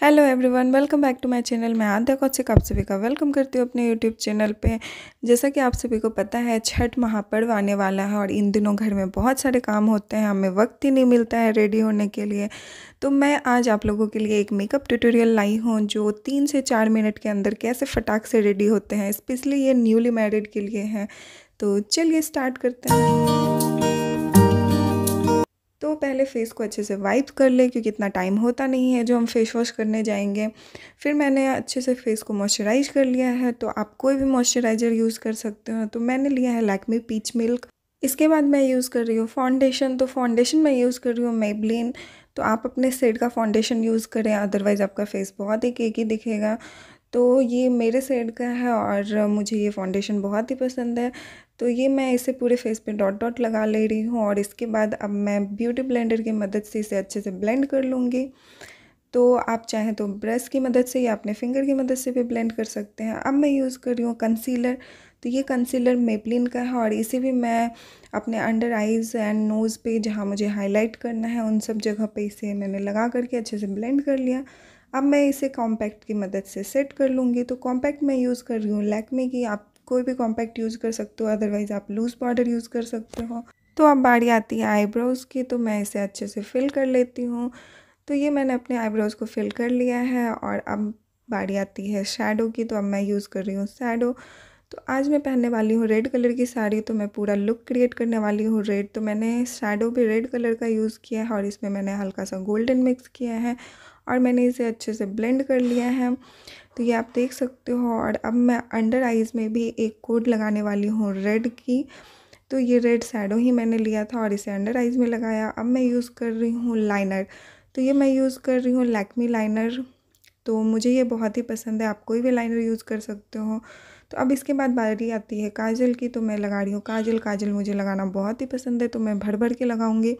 Hello everyone, welcome back to my channel. मैं आद्या कौशिक, आप सभी का वेलकम करती हूँ अपने यूट्यूब चैनल पे। जैसा कि आप सभी को पता है, छठ महापर्व आने वाला है और इन दिनों घर में बहुत सारे काम होते हैं, हमें वक्त ही नहीं मिलता है रेडी होने के लिए। तो मैं आज आप लोगों के लिए एक मेकअप ट्यूटोरियल लाई हूँ, जो तीन से चार मिनट के अंदर कैसे फटाक से रेडी होते हैं, स्पेशली ये न्यूली मैरिड के लिए हैं। तो चलिए स्टार्ट करते हैं। पहले फ़ेस को अच्छे से वाइप कर ले, क्योंकि इतना टाइम होता नहीं है जो हम फेस वॉश करने जाएँगे। फिर मैंने अच्छे से फेस को मॉइस्चराइज कर लिया है तो आप कोई भी मॉइस्चराइज़र यूज़ कर सकते हो। तो मैंने लिया है लैक्मी पीच मिल्क इसके बाद मैं यूज़ कर रही हूँ फाउंडेशन तो फाउंडेशन मैं यूज़ कर रही हूँ मेबलिन तो आप अपने सेड का फाउंडेशन यूज़ करें अदरवाइज़ आपका फेस बहुत ही केकी दिखेगा। तो ये मेरे सेड का है और मुझे ये फाउंडेशन बहुत ही पसंद है। तो ये मैं इसे पूरे फेस पे डॉट डॉट लगा ले रही हूँ और इसके बाद अब मैं ब्यूटी ब्लेंडर की मदद से इसे अच्छे से ब्लेंड कर लूँगी। तो आप चाहें तो ब्रश की मदद से या अपने फिंगर की मदद से भी ब्लेंड कर सकते हैं। अब मैं यूज़ कर रही हूँ कंसीलर तो ये कंसीलर मेपलिन का है और इसे भी मैं अपने अंडर आइज़ एंड नोज़ पे जहाँ मुझे हाईलाइट करना है, उन सब जगह पे इसे मैंने लगा करके अच्छे से ब्लेंड कर लिया। अब मैं इसे कॉम्पैक्ट की मदद से सेट कर लूँगी। तो कॉम्पैक्ट मैं यूज़ कर रही हूँ। लैकमे की आप कोई भी कॉम्पैक्ट यूज़ कर सकते हो अदरवाइज़ आप लूज़ पाउडर यूज़ कर सकते हो। तो अब बाड़ी आती है आईब्रोज़ की। तो मैं इसे अच्छे से फिल कर लेती हूँ। तो ये मैंने अपने आईब्रोज़ को फिल कर लिया है और अब बाड़ी आती है शेडो की। तो अब मैं यूज़ कर रही हूँ शेडो तो आज मैं पहनने वाली हूँ रेड कलर की साड़ी तो मैं पूरा लुक क्रिएट करने वाली हूँ रेड तो मैंने शेडो भी रेड कलर का यूज़ किया है और इसमें मैंने हल्का सा गोल्डन मिक्स किया है और मैंने इसे अच्छे से ब्लेंड कर लिया है। तो ये आप देख सकते हो और अब मैं अंडर आइज़ में भी एक कोड लगाने वाली हूँ रेड की। तो ये रेड सैडो ही मैंने लिया था और इसे अंडर आइज़ में लगाया। अब मैं यूज़ कर रही हूँ लाइनर तो ये मैं यूज़ कर रही हूँ लैक्मी लाइनर तो मुझे ये बहुत ही पसंद है, आप कोई भी लाइनर यूज़ कर सकते हो। तो अब इसके बाद बारी आती है काजल की तो मैं लगा रही हूँ, काजल काजल, मुझे लगाना बहुत ही पसंद है तो मैं भर भर के लगाऊँगी।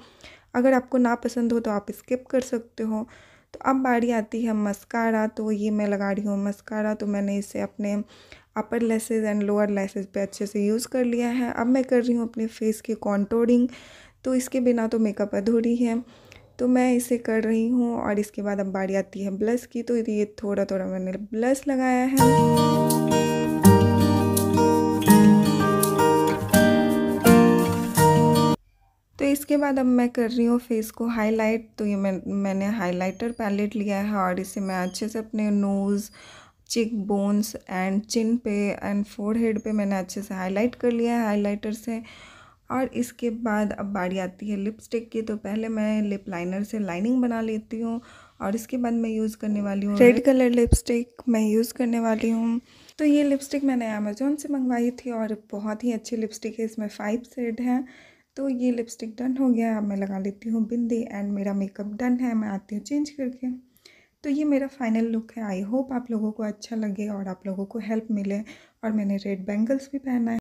अगर आपको ना पसंद हो तो आप स्किप कर सकते हो। तो अब बारी आती है मस्कारा तो ये मैं लगा रही हूँ मस्कारा तो मैंने इसे अपने upper lashes and lower lashes पे अच्छे से यूज़ कर लिया है। अब मैं कर रही हूँ अपने फेस की कॉन्टोरिंग तो इसके बिना तो मेकअप अधूरी है। तो मैं इसे कर रही हूँ और इसके बाद अब बारी आती है ब्लश की तो ये थोड़ा थोड़ा मैंने ब्लश लगाया है। इसके बाद अब मैं कर रही हूँ फेस को हाईलाइट तो ये मैं मैंने हाईलाइटर पैलेट लिया है और इसे मैं अच्छे से अपने नोज़ चिक बोन्स एंड चिन पे एंड फोर हेड पे मैंने अच्छे से हाईलाइट कर लिया है हाइलाइटर से। और इसके बाद अब बारी आती है लिपस्टिक की तो पहले मैं लिप लाइनर से लाइनिंग बना लेती हूँ और इसके बाद मैं यूज़ करने वाली हूँ रेड कलर लिपस्टिक मैं यूज़ करने वाली हूँ। तो ये लिपस्टिक मैंने अमेज़ोन से मंगवाई थी और बहुत ही अच्छी लिपस्टिक है इसमें फाइव सेड हैं। तो ये लिपस्टिक डन हो गया। अब मैं लगा लेती हूँ बिंदी एंड मेरा मेकअप डन है। मैं आती हूँ चेंज करके। तो ये मेरा फाइनल लुक है। आई होप आप लोगों को अच्छा लगे और आप लोगों को हेल्प मिले और मैंने रेड बैंगल्स भी पहना है।